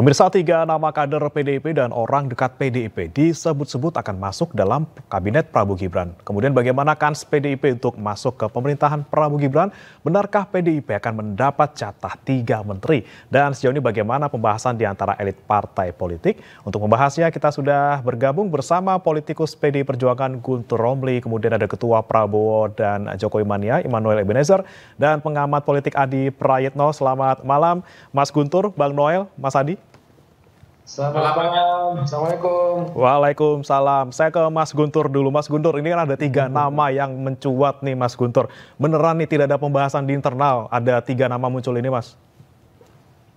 Pemirsa tiga nama kader PDIP dan orang dekat PDIP disebut-sebut akan masuk dalam kabinet Prabowo Gibran. Kemudian bagaimana kans PDIP untuk masuk ke pemerintahan Prabowo Gibran? Benarkah PDIP akan mendapat jatah tiga menteri? Dan sejauh ini bagaimana pembahasan di antara elit partai politik? Untuk membahasnya kita sudah bergabung bersama politikus PDI Perjuangan Guntur Romli, kemudian ada Ketua Prabowo dan Jokowi Mania Immanuel Ebenezer, dan pengamat politik Adi Prayitno. Selamat malam Mas Guntur, Bang Noel, Mas Adi. Selamat malam. Assalamualaikum. Waalaikumsalam. Saya ke Mas Guntur dulu. Mas Guntur, ini kan ada tiga nama yang mencuat nih Mas Guntur. Beneran nih tidak ada pembahasan di internal, ada tiga nama muncul ini Mas?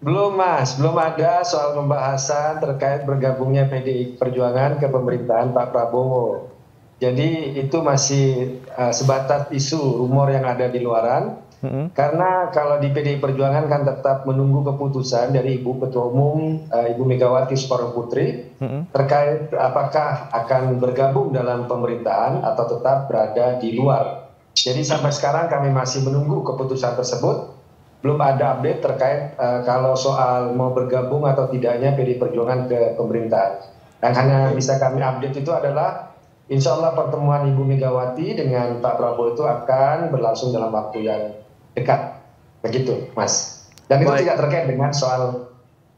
Belum Mas, belum ada soal pembahasan terkait bergabungnya PDI Perjuangan ke pemerintahan Pak Prabowo. Jadi itu masih uh, sebatas isu rumor yang ada di luaran hmm Karena kalau di PDI Perjuangan kan tetap menunggu keputusan dari Ibu Ketua Umum uh, Ibu Megawati Soekarno Putri mm-hmm. terkait apakah akan bergabung dalam pemerintahan atau tetap berada di luar. Jadi sampai sekarang kami masih menunggu keputusan tersebut. Belum ada update terkait uh, kalau soal mau bergabung atau tidaknya PDI Perjuangan ke pemerintahan. Yang hanya bisa kami update itu adalah Insya Allah pertemuan Ibu Megawati dengan Pak Prabowo itu akan berlangsung dalam waktu yang dekat begitu mas dan itu Baik. tidak terkait dengan soal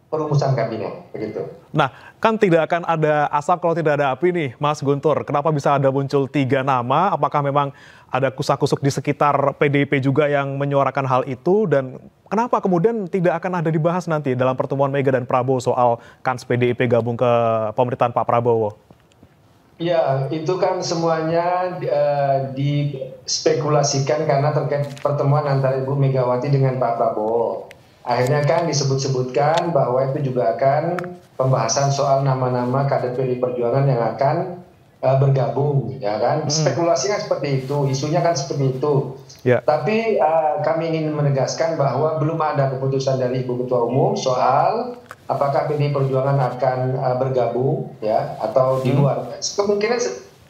perumusan kabinet begitu. Nah, kan tidak akan ada asap kalau tidak ada api nih, Mas Guntur. Kenapa bisa ada muncul tiga nama? Apakah memang ada kusak-kusuk di sekitar PDIP juga yang menyuarakan hal itu? Dan kenapa kemudian tidak akan ada dibahas nanti dalam pertemuan Mega dan Prabowo soal kans PDIP gabung ke pemerintahan Pak Prabowo? Ya, itu kan semuanya uh, dispekulasikan karena terkait pertemuan antara Ibu Megawati dengan Pak Prabowo. Akhirnya kan disebut-sebutkan bahwa itu juga akan pembahasan soal nama-nama kader PDI Perjuangan yang akan uh, bergabung, ya kan? Hmm. Spekulasinya seperti itu, isunya kan seperti itu. Yeah. Tapi uh, kami ingin menegaskan bahwa belum ada keputusan dari Ibu Ketua Umum soal apakah PDI Perjuangan akan uh, bergabung ya atau di hmm. luar. Kemungkinan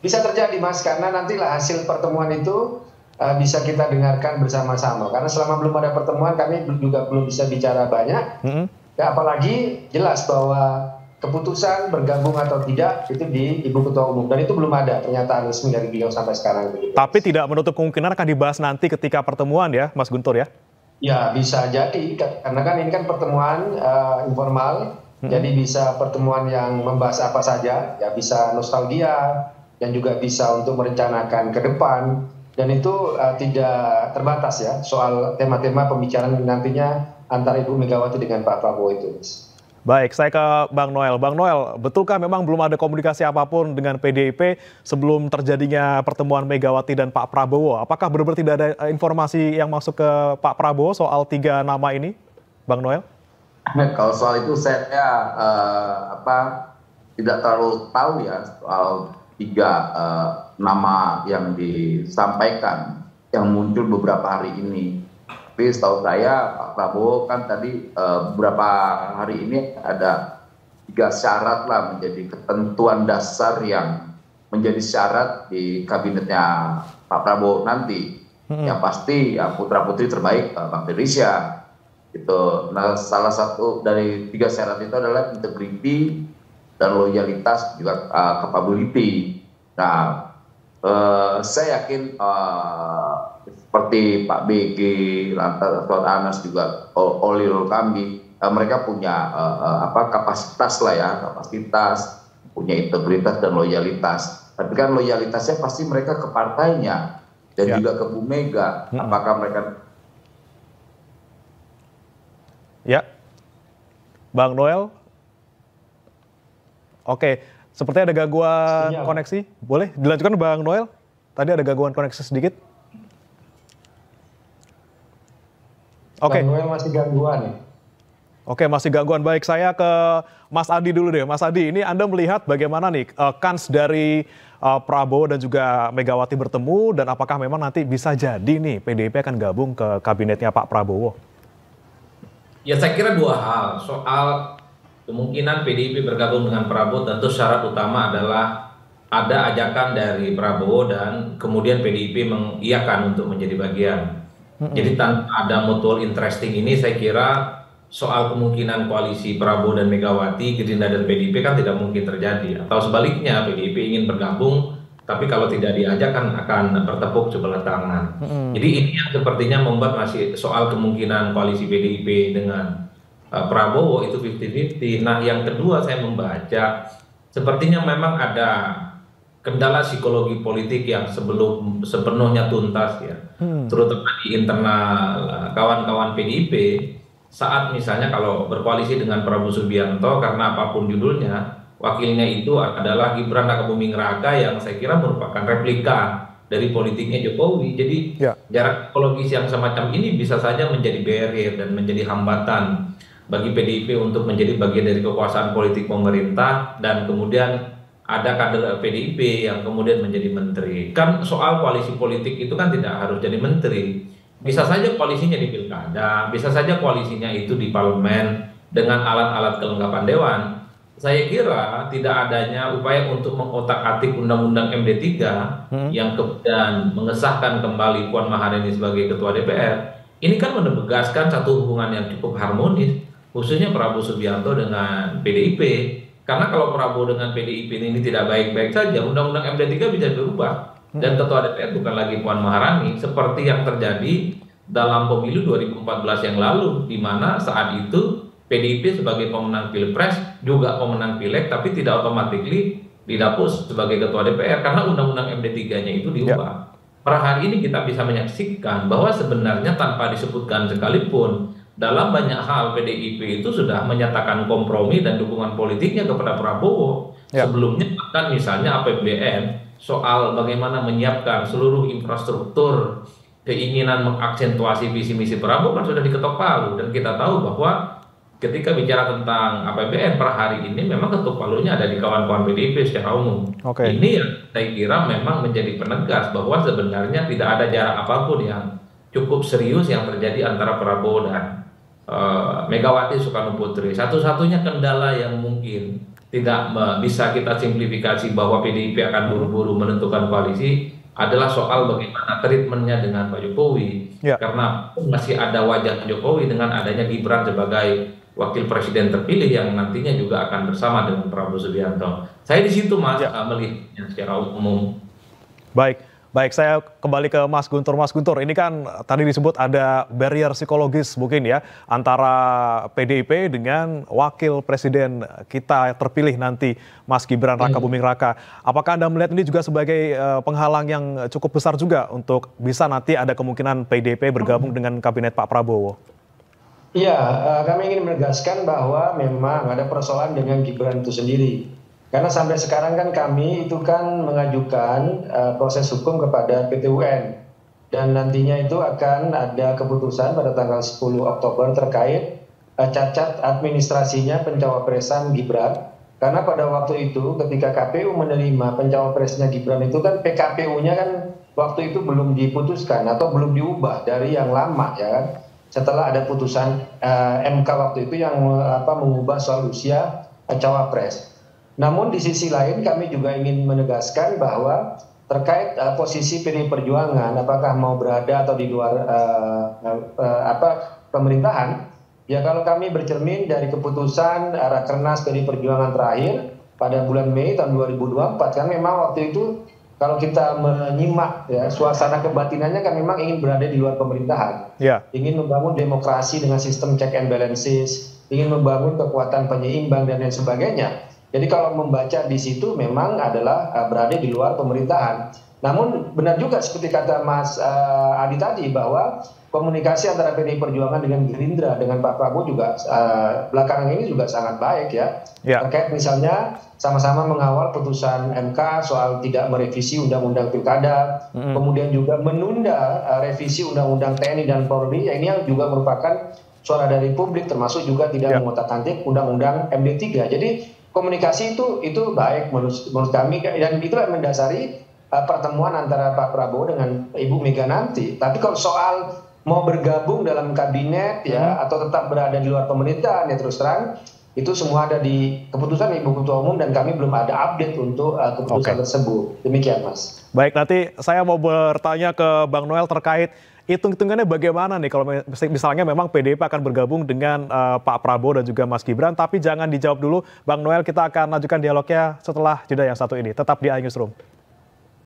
bisa terjadi Mas karena nantilah hasil pertemuan itu uh, bisa kita dengarkan bersama-sama. Karena selama belum ada pertemuan kami juga belum bisa bicara banyak. Hmm. Ya, apalagi jelas bahwa keputusan bergabung atau tidak itu di Ibu Ketua Umum dan itu belum ada pernyataan resmi dari beliau sampai sekarang. Tapi tidak menutup kemungkinan akan dibahas nanti ketika pertemuan ya, Mas Guntur ya? Ya bisa jadi karena kan ini kan pertemuan uh, informal, hmm. jadi bisa pertemuan yang membahas apa saja, ya bisa nostalgia dan juga bisa untuk merencanakan ke depan dan itu uh, tidak terbatas ya soal tema-tema pembicaraan nantinya antara Ibu Megawati dengan Pak Prabowo itu. Baik, saya ke Bang Noel. Bang Noel, betulkah memang belum ada komunikasi apa pun dengan PDIP sebelum terjadinya pertemuan Megawati dan Pak Prabowo? Apakah benar-benar tidak ada eh, informasi yang masuk ke Pak Prabowo soal tiga nama ini, Bang Noel? Nah, kalau soal itu saya uh, apa tidak terlalu tahu ya soal tiga uh, nama yang disampaikan yang muncul beberapa hari ini tapi setahu saya Pak Prabowo kan tadi uh, beberapa hari ini ada tiga syarat lah menjadi ketentuan dasar yang menjadi syarat di kabinetnya Pak Prabowo nanti. Hmm. Yang pasti ya putra putri terbaik uh, Bang Felicia. Itu. Nah salah satu dari tiga syarat itu adalah integriti dan loyalitas juga uh, capability. Nah uh, saya yakin uh, seperti Pak BG, Tuan Anas juga Olil Kambi, uh, mereka punya uh, uh, apa kapasitas lah ya, kapasitas, punya integritas dan loyalitas. Tapi kan loyalitasnya pasti mereka ke partainya dan ya. juga ke Bu Mega. Hmm. Apakah mereka Ya. Bang Noel. Oke, sepertinya ada gangguan Sinyal. koneksi. Boleh dilanjutkan Bang Noel? Tadi ada gangguan koneksi sedikit. Oke. Okay. masih gangguan ya. Oke, masih gangguan. Baik, saya ke Mas Adi dulu deh. Mas Adi, ini Anda melihat bagaimana nih uh, kans dari uh, Prabowo dan juga Megawati bertemu dan apakah memang nanti bisa jadi nih PDIP akan gabung ke kabinetnya Pak Prabowo? Ya, saya kira dua hal. Soal kemungkinan PDIP bergabung dengan Prabowo tentu syarat utama adalah ada ajakan dari Prabowo dan kemudian PDIP mengiyakan untuk menjadi bagian. Jadi tanpa ada mutual interesting ini saya kira soal kemungkinan koalisi Prabowo dan Megawati, Gerindra dan PDIP kan tidak mungkin terjadi. Atau sebaliknya PDIP ingin bergabung, tapi kalau tidak diajak kan akan bertepuk sebelah tangan. Hmm. Jadi ini yang sepertinya membuat masih soal kemungkinan koalisi PDIP dengan Prabowo itu 50-50. Nah yang kedua saya membaca sepertinya memang ada kendala psikologi politik yang sebelum sepenuhnya tuntas ya, hmm. terutama di internal eh, kawan-kawan PDIP saat misalnya kalau berkoalisi dengan Prabowo Subianto karena apa pun judulnya wakilnya itu adalah Gibran Raka Buming Raka yang saya kira merupakan replika dari politiknya Jokowi. Jadi ya. jarak psikologis yang semacam ini bisa saja menjadi barrier dan menjadi hambatan bagi PDIP untuk menjadi bagian dari kekuasaan politik pemerintah dan kemudian ada kader PDIP yang kemudian menjadi menteri. Kan soal koalisi politik itu kan tidak harus jadi menteri bisa saja koalisinya di pilkada, bisa saja koalisinya itu di parlemen dengan alat-alat kelengkapan dewan. Saya kira tidak adanya upaya untuk mengotak-atik undang-undang MD3 hmm. yang kemudian mengesahkan kembali Puan Maharani sebagai ketua DPR. Ini kan menegaskan satu hubungan yang cukup harmonis, khususnya Prabowo Subianto dengan PDIP. Karena kalau Prabowo dengan PDIP ini tidak baik-baik saja, undang-undang MD3 bisa berubah dan ketua DPR bukan lagi Puan Maharani seperti yang terjadi dalam pemilu 2014 yang lalu di mana saat itu PDIP sebagai pemenang Pilpres juga pemenang Pileg tapi tidak otomatis didapur sebagai ketua DPR karena undang-undang MD3-nya itu diubah. Ya. Per hari ini kita bisa menyaksikan bahwa sebenarnya tanpa disebutkan sekalipun dalam banyak hal PDIP itu sudah menyatakan kompromi dan dukungan politiknya kepada Prabowo. Ya. Sebelumnya bahkan misalnya APBN soal bagaimana menyiapkan seluruh infrastruktur keinginan mengaksentuasi visi misi Prabowo kan sudah diketok palu dan kita tahu bahwa ketika bicara tentang APBN per hari ini memang ketuk palunya ada di kawan-kawan PDIP secara umum. Okay. Ini yang saya kira memang menjadi penegas bahwa sebenarnya tidak ada jarak apa pun yang cukup serius yang terjadi antara Prabowo dan uh, Megawati Soekarno Putri. Satu-satunya kendala yang mungkin tidak bisa kita simplifikasi bahwa PDIP akan buru-buru menentukan koalisi adalah soal bagaimana treatmentnya dengan Pak Jokowi. Ya. Karena masih ada wajah Jokowi dengan adanya Gibran sebagai wakil presiden terpilih yang nantinya juga akan bersama dengan Prabowo Subianto. Saya di situ mas ya. melihatnya secara umum. Baik. Baik, saya kembali ke Mas Guntur. Mas Guntur, ini kan tadi disebut ada barrier psikologis mungkin ya antara PDIP dengan wakil presiden kita terpilih nanti Mas Gibran Raka Buming Raka. Apakah Anda melihat ini juga sebagai uh, penghalang yang cukup besar juga untuk bisa nanti ada kemungkinan PDIP bergabung dengan kabinet Pak Prabowo? Iya, uh, kami ingin menegaskan bahwa memang ada persoalan dengan Gibran itu sendiri karena sampai sekarang kan kami itu kan mengajukan uh, proses hukum kepada PT UN dan nantinya itu akan ada keputusan pada tanggal 10 Oktober terkait uh, cacat administrasinya pencawapresan Gibran. Karena pada waktu itu ketika KPU menerima pencawapresnya Gibran itu kan PKPU-nya kan waktu itu belum diputuskan atau belum diubah dari yang lama ya kan. Setelah ada putusan uh, MK waktu itu yang apa mengubah soal usia uh, cawapres. Namun di sisi lain kami juga ingin menegaskan bahwa terkait uh, posisi PD Perjuangan apakah mau berada atau di luar uh, uh, apa pemerintahan ya kalau kami bercermin dari keputusan Rakernas PD Perjuangan terakhir pada bulan Mei tahun 2024 kan memang waktu itu kalau kita menyimak ya suasana kebatinannya kan memang ingin berada di luar pemerintahan, yeah. ingin membangun demokrasi dengan sistem check and balances, ingin membangun kekuatan penyeimbang dan lain sebagainya. Jadi kalau membaca di situ memang adalah uh, berada di luar pemerintahan. Namun benar juga seperti kata Mas uh, Adi tadi bahwa komunikasi antara PDI Perjuangan dengan Gerindra dengan Pak Prabowo juga uh, belakangan ini juga sangat baik ya. ya. Terkait misalnya sama-sama mengawal putusan MK soal tidak merevisi Undang-Undang Pilkada, mm -hmm. kemudian juga menunda uh, revisi Undang-Undang TNI dan Polri. Ya, ini yang juga merupakan suara dari publik termasuk juga tidak ya. mengotak-atik Undang-Undang MD3. Jadi komunikasi itu itu baik menurut, menurut kami dan itu mendasari uh, pertemuan antara Pak Prabowo dengan Ibu Mega nanti. Tapi kalau soal mau bergabung dalam kabinet ya hmm. atau tetap berada di luar pemerintahan ya terus terang itu semua ada di keputusan Ibu Ketua Umum dan kami belum ada update untuk uh, keputusan okay. tersebut. Demikian, Mas. Baik, nanti saya mau bertanya ke Bang Noel terkait hitung-hitungannya bagaimana nih kalau misalnya memang PDIP akan bergabung dengan uh, Pak Prabowo dan juga Mas Gibran, tapi jangan dijawab dulu, Bang Noel kita akan lanjutkan dialognya setelah jeda yang satu ini. Tetap di iNewsroom.